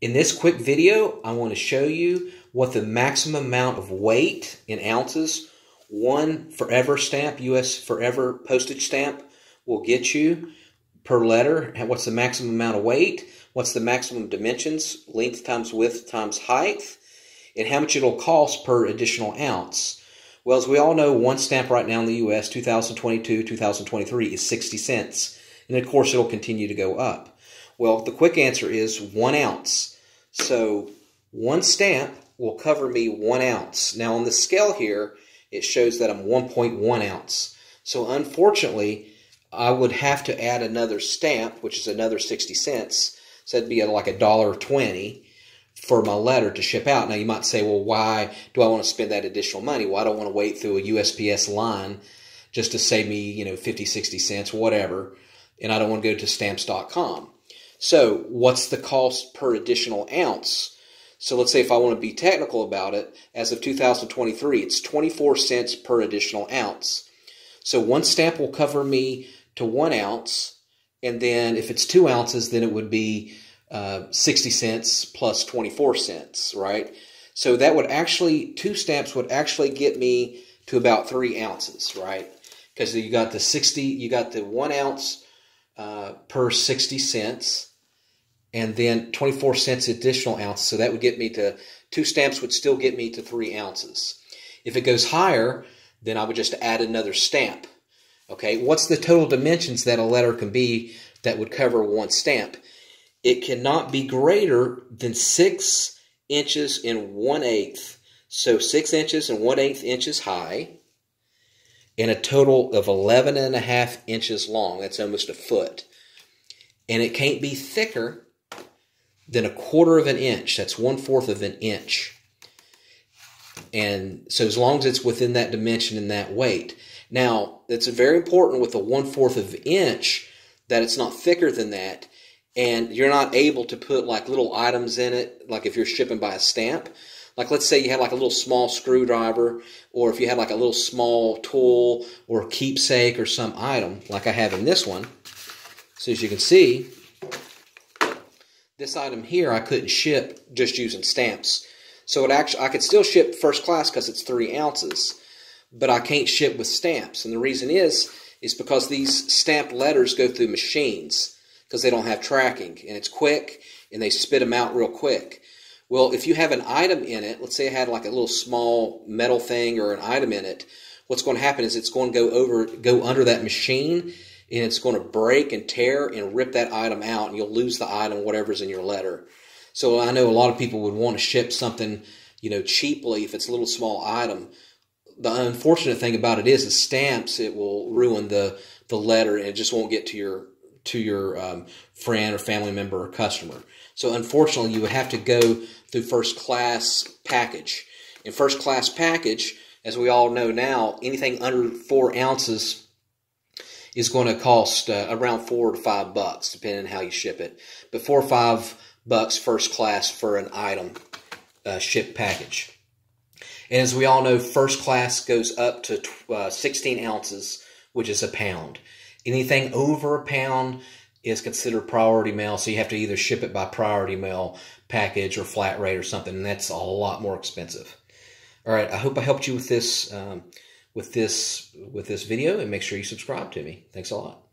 In this quick video, I want to show you what the maximum amount of weight in ounces one forever stamp, US forever postage stamp, will get you per letter. And what's the maximum amount of weight? What's the maximum dimensions, length times width times height, and how much it'll cost per additional ounce. Well, as we all know, one stamp right now in the US, 2022, 2023, is 60 cents. And of course, it'll continue to go up. Well, the quick answer is one ounce. So one stamp will cover me one ounce. Now on the scale here, it shows that I'm 1.1 ounce. So unfortunately, I would have to add another stamp, which is another 60 cents. So that'd be like a dollar twenty for my letter to ship out. Now you might say, well, why do I want to spend that additional money? Well, I don't want to wait through a USPS line just to save me, you know, 50, 60 cents, whatever. And I don't want to go to stamps.com. So what's the cost per additional ounce? So let's say if I want to be technical about it, as of 2023, it's 24 cents per additional ounce. So one stamp will cover me to one ounce, and then if it's two ounces, then it would be uh, 60 cents plus 24 cents, right? So that would actually, two stamps would actually get me to about three ounces, right? Because you got the 60, you got the one ounce uh, per 60 cents and then 24 cents additional ounce. So that would get me to two stamps would still get me to three ounces. If it goes higher, then I would just add another stamp. Okay, what's the total dimensions that a letter can be that would cover one stamp? It cannot be greater than six inches and one eighth. So six inches and one eighth inches high and a total of 11 and a half inches long. That's almost a foot. And it can't be thicker than a quarter of an inch. That's one fourth of an inch. And so as long as it's within that dimension and that weight. Now, it's very important with a one fourth of an inch that it's not thicker than that. And you're not able to put like little items in it, like if you're shipping by a stamp. Like let's say you had like a little small screwdriver, or if you had like a little small tool or keepsake or some item, like I have in this one. So as you can see, this item here I couldn't ship just using stamps. So it actually I could still ship first class because it's three ounces, but I can't ship with stamps. And the reason is is because these stamped letters go through machines because they don't have tracking and it's quick and they spit them out real quick. Well, if you have an item in it, let's say I had like a little small metal thing or an item in it, what's going to happen is it's going to go over go under that machine and it's going to break and tear and rip that item out, and you'll lose the item, whatever's in your letter. So I know a lot of people would want to ship something, you know, cheaply if it's a little small item. The unfortunate thing about it is, the stamps it will ruin the the letter, and it just won't get to your to your um, friend or family member or customer. So unfortunately, you would have to go through first class package. In first class package, as we all know now, anything under four ounces is going to cost uh, around four to five bucks, depending on how you ship it. But four or five bucks first class for an item uh, ship package. And as we all know, first class goes up to uh, 16 ounces, which is a pound. Anything over a pound is considered priority mail, so you have to either ship it by priority mail package or flat rate or something, and that's a lot more expensive. All right, I hope I helped you with this. Um, with this with this video and make sure you subscribe to me. Thanks a lot.